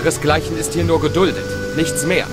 Euresgleichen ist hier nur geduldet, nichts mehr.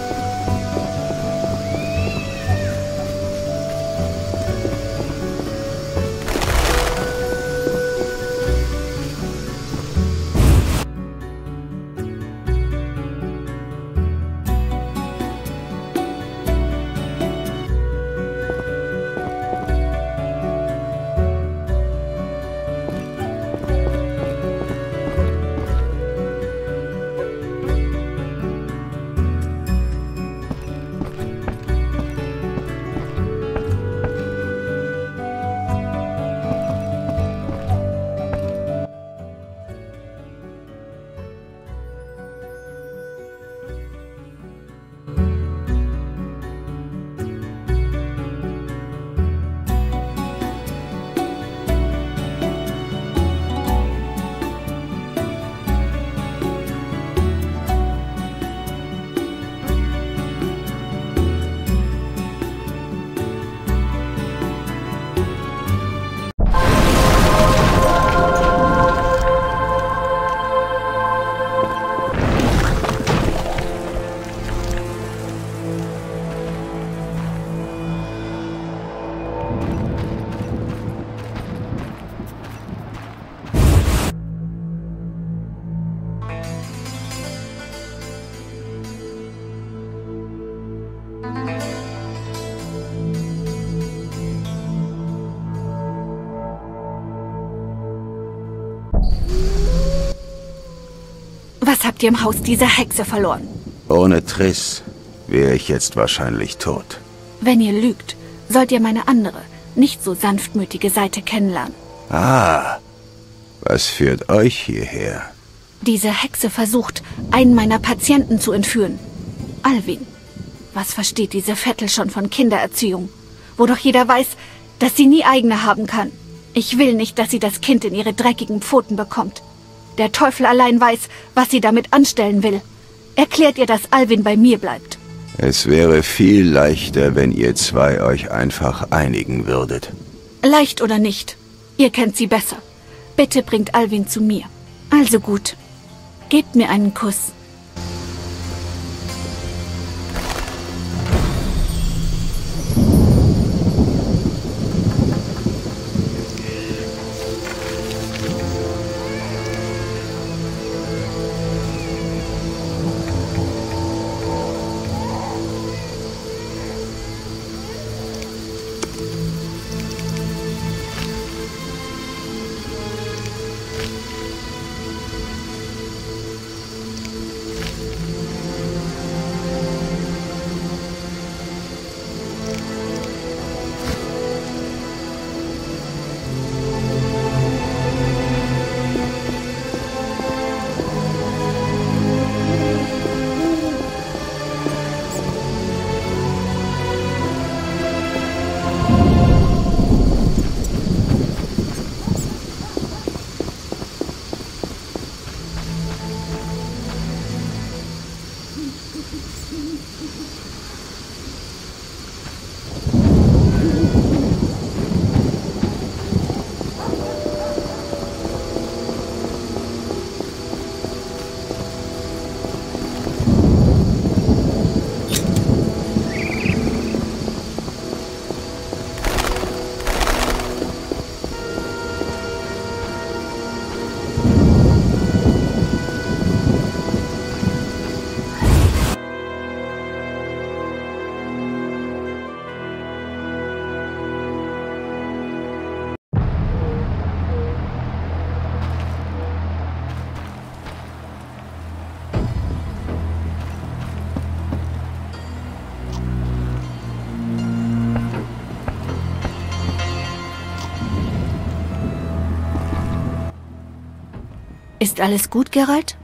Habt ihr im Haus dieser Hexe verloren? Ohne Triss wäre ich jetzt wahrscheinlich tot. Wenn ihr lügt, sollt ihr meine andere, nicht so sanftmütige Seite kennenlernen. Ah, was führt euch hierher? Diese Hexe versucht, einen meiner Patienten zu entführen. Alvin. Was versteht diese Vettel schon von Kindererziehung? Wo doch jeder weiß, dass sie nie eigene haben kann. Ich will nicht, dass sie das Kind in ihre dreckigen Pfoten bekommt. Der Teufel allein weiß, was sie damit anstellen will. Erklärt ihr, dass Alvin bei mir bleibt. Es wäre viel leichter, wenn ihr zwei euch einfach einigen würdet. Leicht oder nicht, ihr kennt sie besser. Bitte bringt Alvin zu mir. Also gut. Gebt mir einen Kuss. Ist alles gut, Geralt?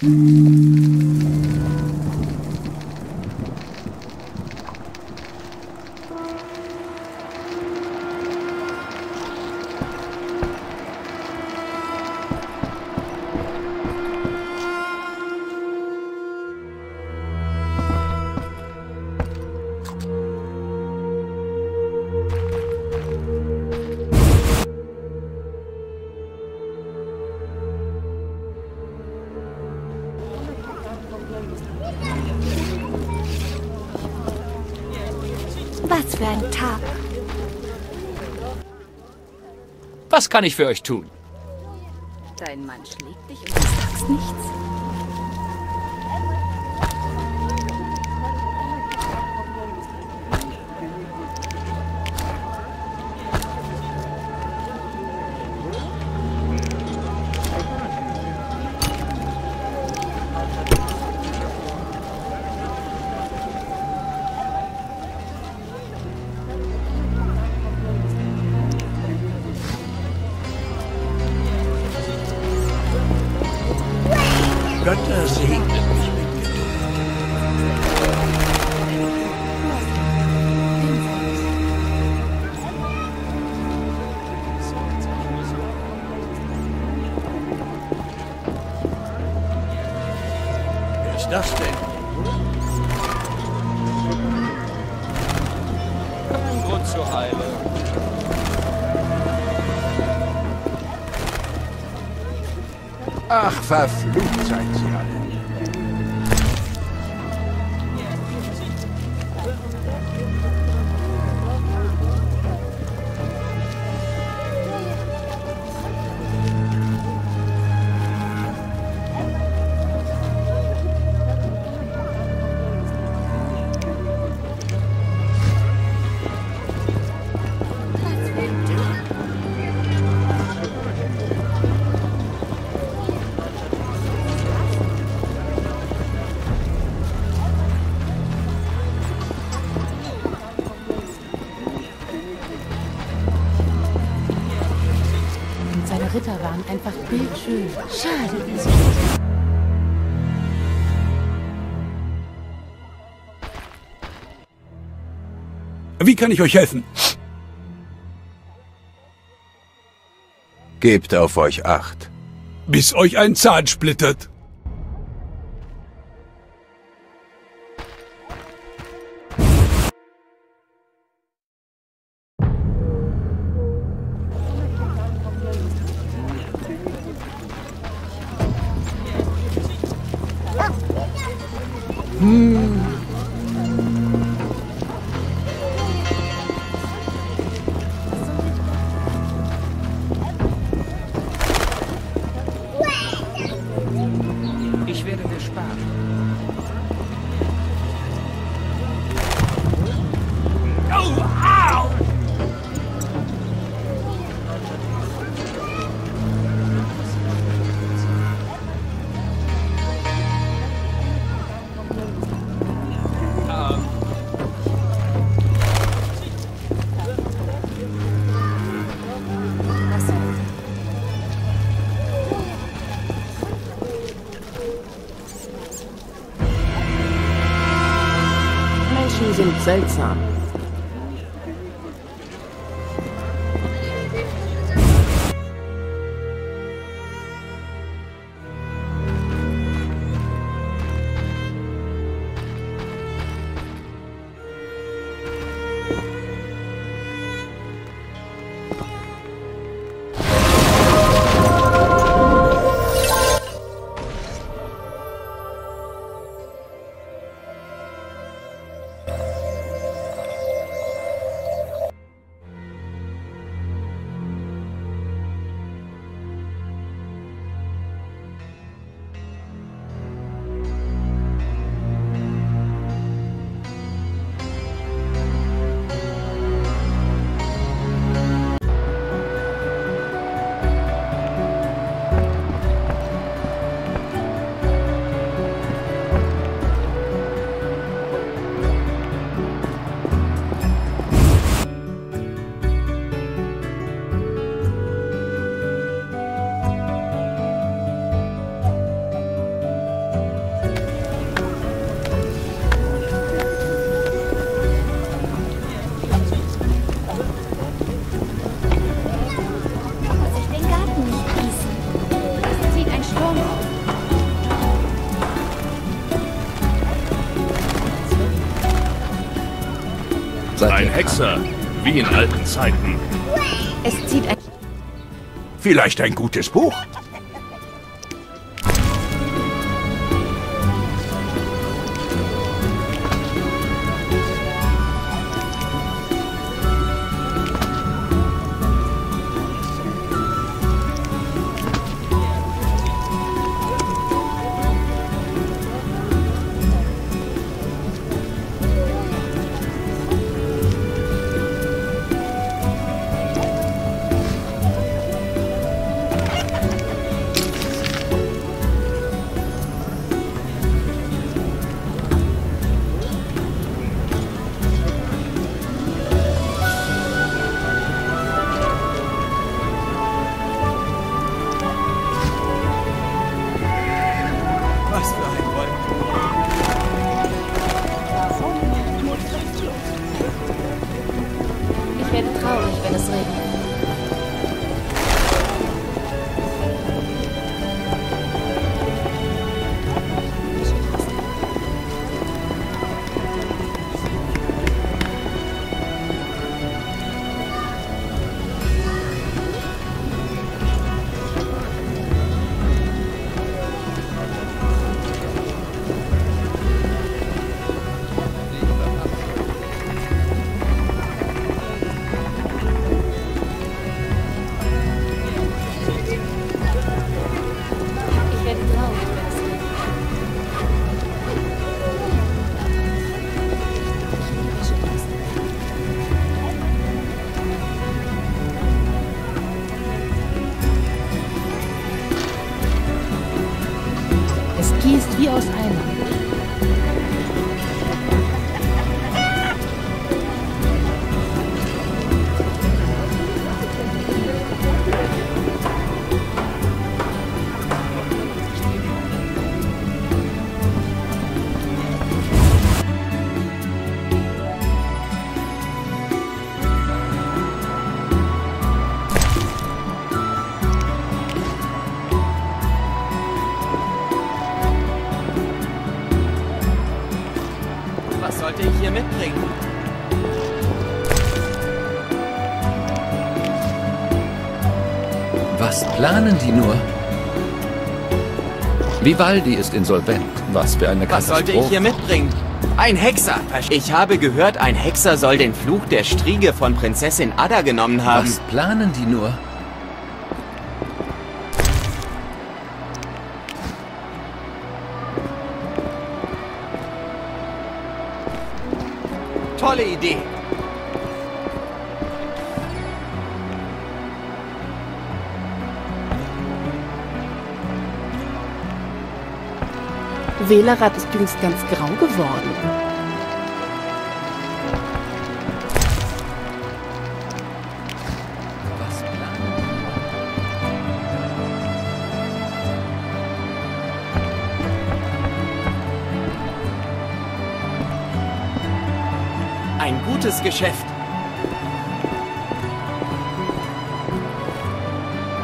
Was für ein Tag. Was kann ich für euch tun? Dein Mann schlägt dich und du sagst nichts. Verflucht seid bildschön. Schade, dass Wie kann ich euch helfen? Gebt auf euch acht. Bis euch ein Zahn splittert. Ich say. Sind seltsam. Hexer, wie in alten Zeiten. Es zieht ein... Vielleicht ein gutes Buch? Hier mitbringen? Was planen die nur? Vivaldi ist insolvent. Was für eine Was sollte ich hier mitbringen? Ein Hexer! Ich habe gehört, ein Hexer soll den Fluch der Striege von Prinzessin Ada genommen haben. Was planen die nur? Wählerrad ist jüngst ganz grau geworden. Ein gutes Geschäft.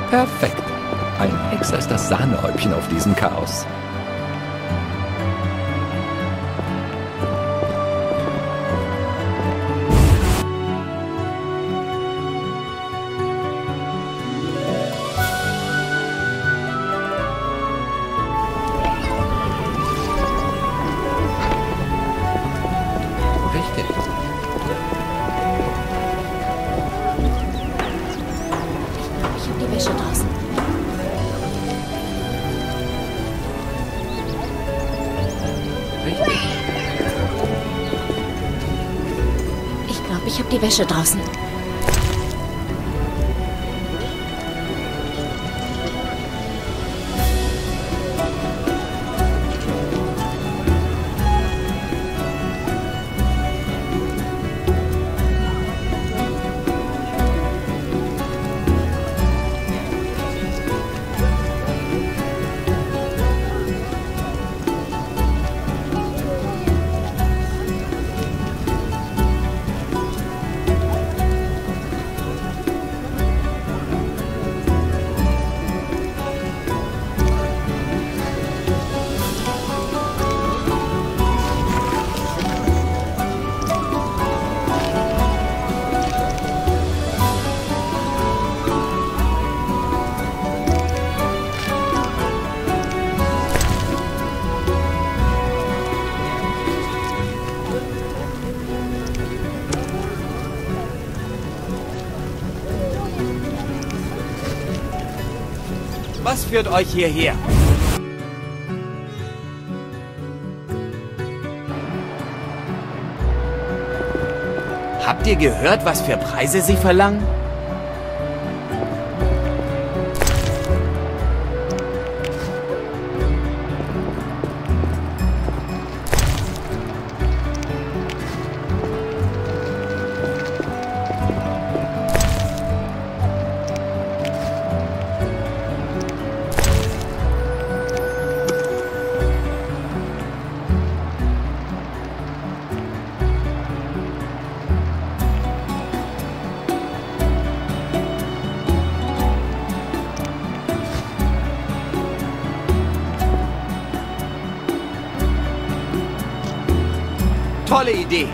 Perfekt. Ein Hexer ist das Sahnehäubchen auf diesem Chaos. Wäsche draußen. Führt euch hierher? Habt ihr gehört, was für Preise sie verlangen? Tolle Idee.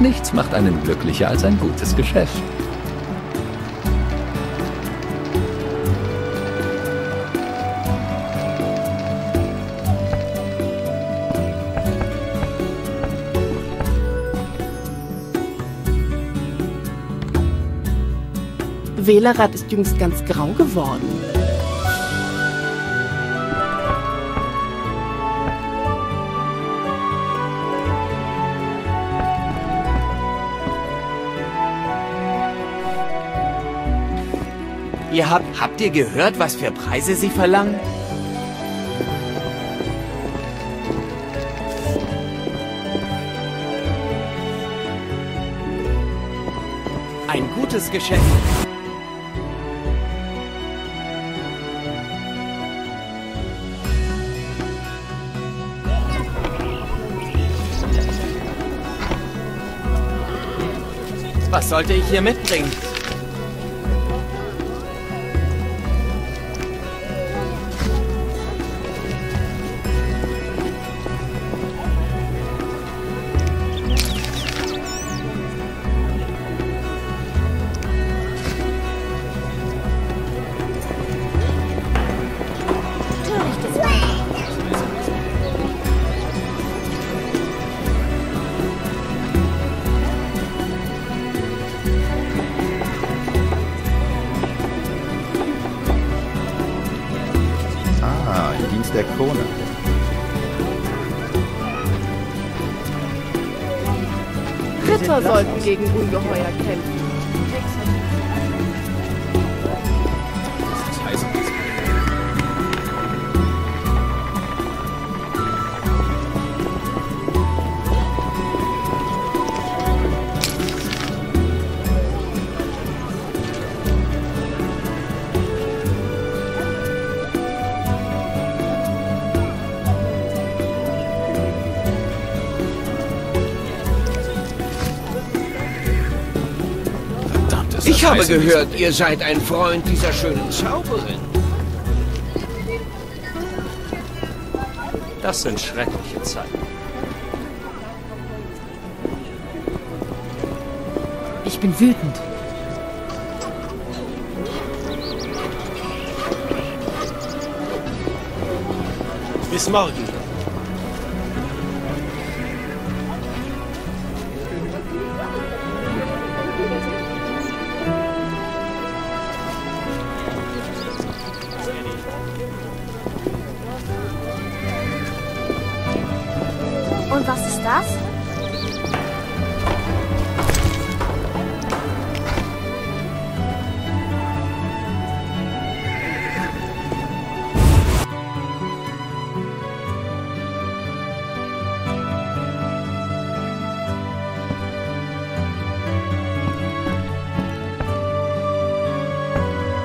Nichts macht einen glücklicher als ein gutes Geschäft. Wählerrad ist jüngst ganz grau geworden. Ihr habt, habt ihr gehört, was für Preise sie verlangen? Ein gutes Geschäft. Sollte ich hier mitbringen? Gegen Ungeheuer kämpfen. Ich habe gehört, ihr seid ein Freund dieser schönen Zauberin. Das sind schreckliche Zeiten. Ich bin wütend. Bis morgen.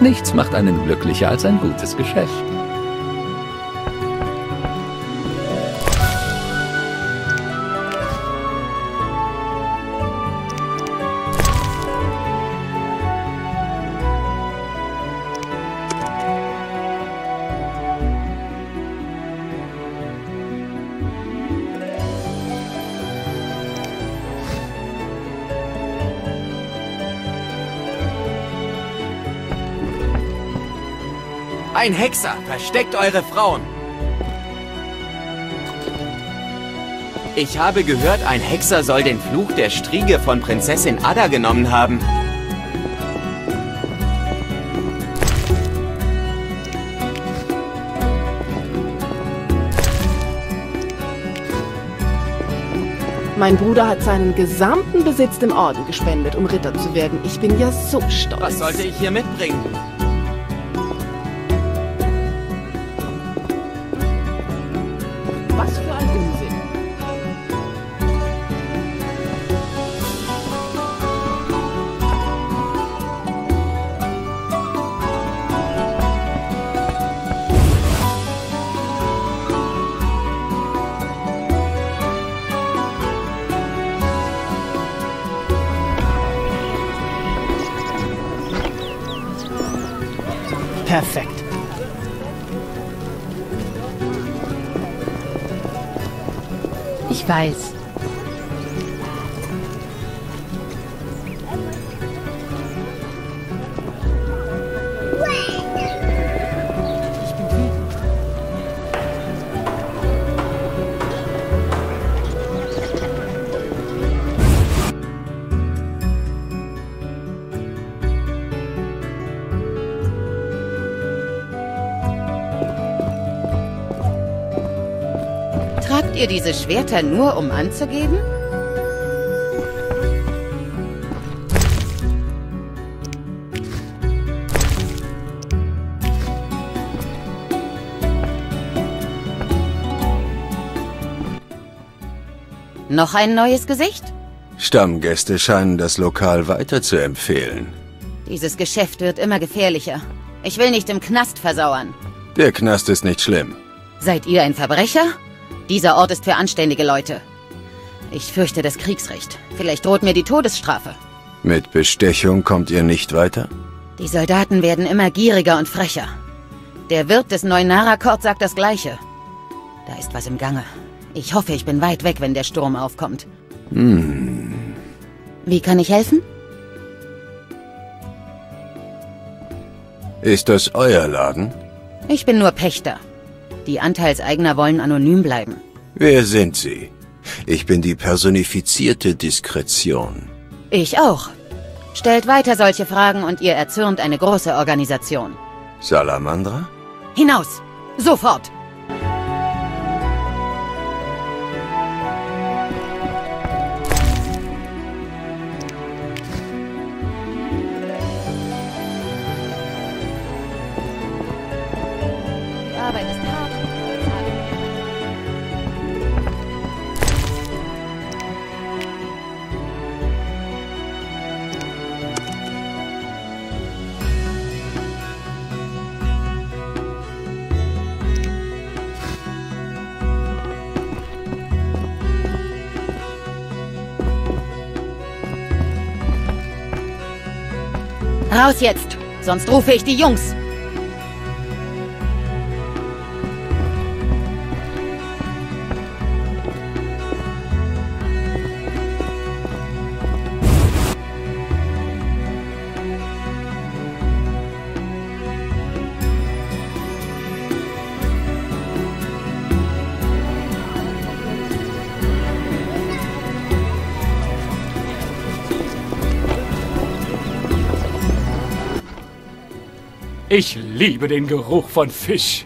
Nichts macht einen glücklicher als ein gutes Geschäft. Ein Hexer! Versteckt eure Frauen! Ich habe gehört, ein Hexer soll den Fluch der Striege von Prinzessin Ada genommen haben. Mein Bruder hat seinen gesamten Besitz dem Orden gespendet, um Ritter zu werden. Ich bin ja so stolz. Was sollte ich hier mitbringen? Weiß. Tragt ihr diese Schwerter nur, um anzugeben? Noch ein neues Gesicht? Stammgäste scheinen das Lokal weiter zu empfehlen. Dieses Geschäft wird immer gefährlicher. Ich will nicht im Knast versauern. Der Knast ist nicht schlimm. Seid ihr ein Verbrecher? Dieser Ort ist für anständige Leute. Ich fürchte das Kriegsrecht. Vielleicht droht mir die Todesstrafe. Mit Bestechung kommt ihr nicht weiter? Die Soldaten werden immer gieriger und frecher. Der Wirt des neuen Narakort sagt das Gleiche. Da ist was im Gange. Ich hoffe, ich bin weit weg, wenn der Sturm aufkommt. Hm. Wie kann ich helfen? Ist das euer Laden? Ich bin nur Pächter. Die Anteilseigner wollen anonym bleiben. Wer sind Sie? Ich bin die personifizierte Diskretion. Ich auch. Stellt weiter solche Fragen und ihr erzürnt eine große Organisation. Salamandra? Hinaus! Sofort! Raus jetzt! Sonst rufe ich die Jungs! Ich liebe den Geruch von Fisch.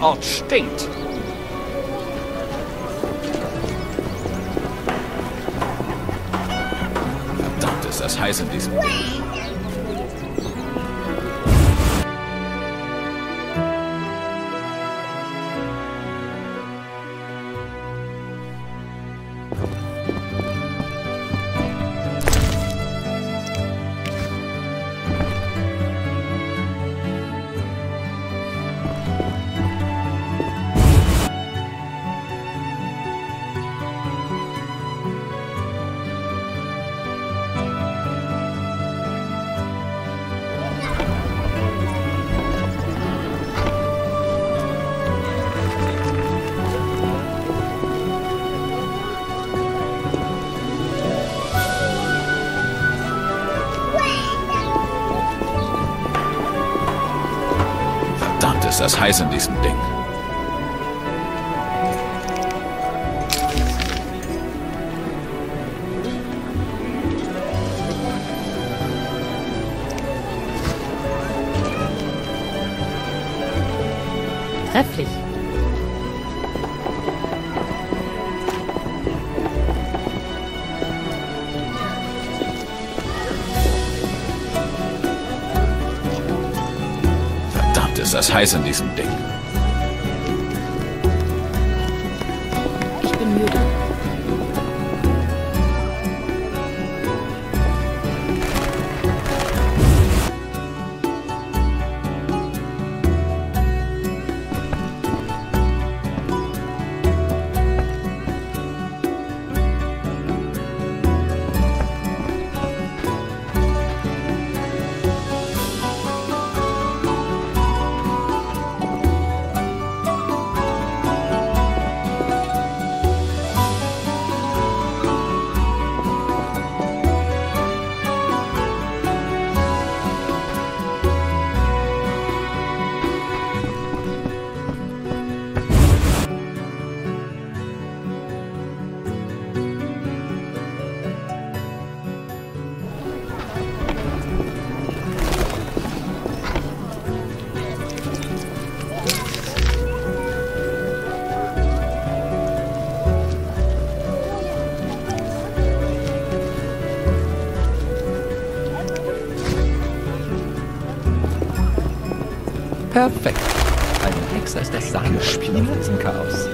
Ort stinkt. Das heiß in diesem Ding. Ist das heiß in diesem Ding. Ich bin müde. Perfekt. Ein Hexer ist das Sahnespiel in diesem Chaos.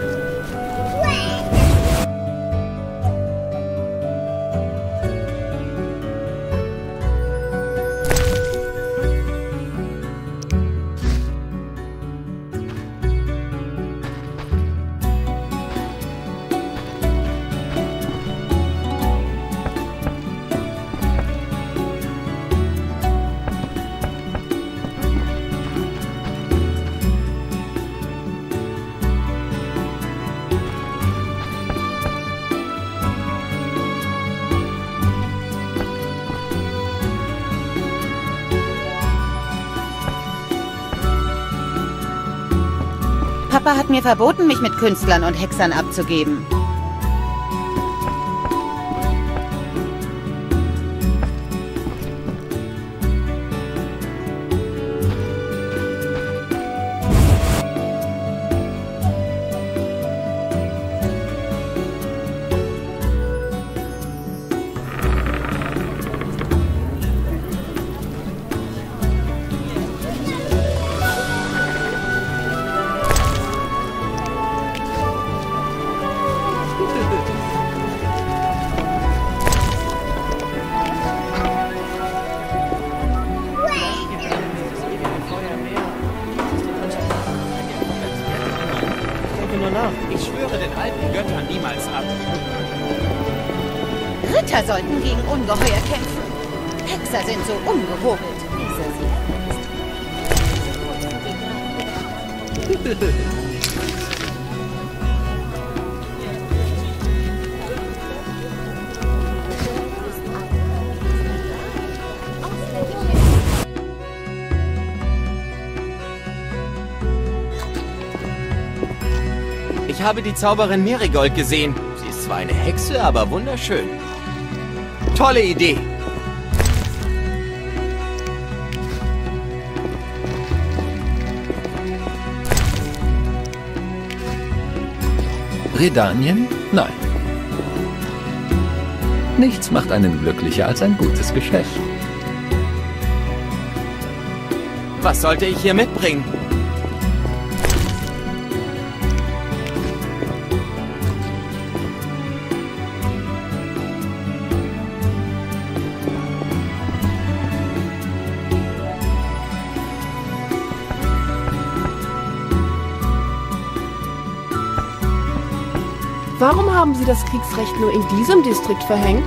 Hat mir verboten, mich mit Künstlern und Hexern abzugeben. Habe die Zauberin Merigold gesehen. Sie ist zwar eine Hexe, aber wunderschön. Tolle Idee. Redanien? Nein. Nichts macht einen glücklicher als ein gutes Geschäft. Was sollte ich hier mitbringen? Warum haben Sie das Kriegsrecht nur in diesem Distrikt verhängt?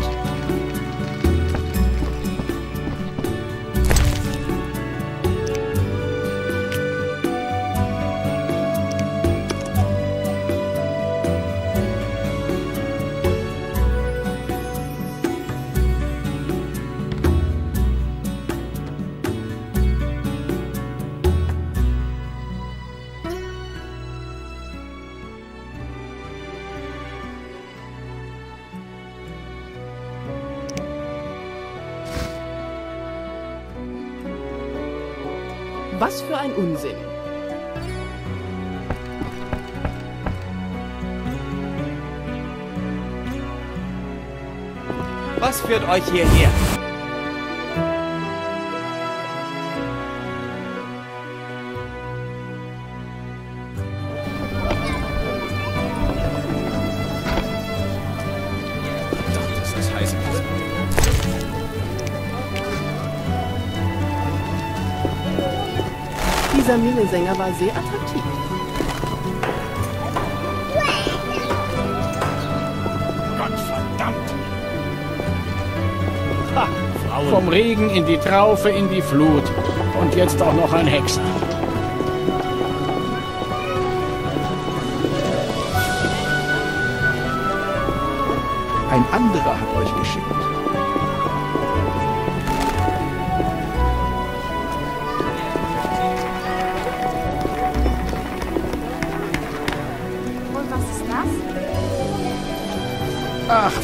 Was für ein Unsinn. Was führt euch hierher? Dieser Minnesänger war sehr attraktiv. Gottverdammt. Vom Regen in die Traufe in die Flut. Und jetzt auch noch ein Hexer.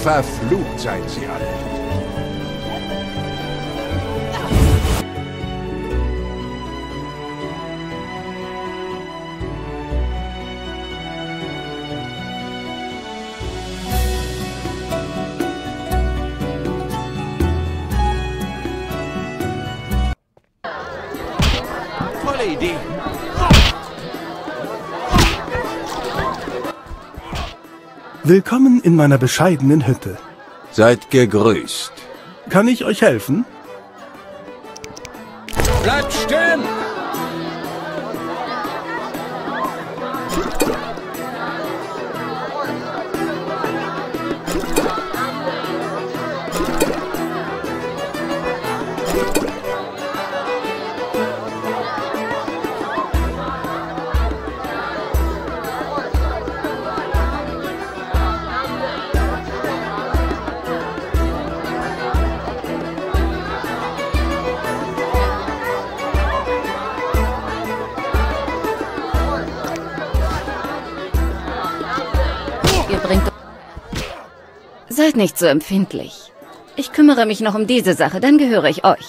Verflucht seid sie alle. Willkommen in meiner bescheidenen Hütte. Seid gegrüßt. Kann ich euch helfen? Bleibt stehen! Seid nicht so empfindlich. Ich kümmere mich noch um diese Sache, dann gehöre ich euch.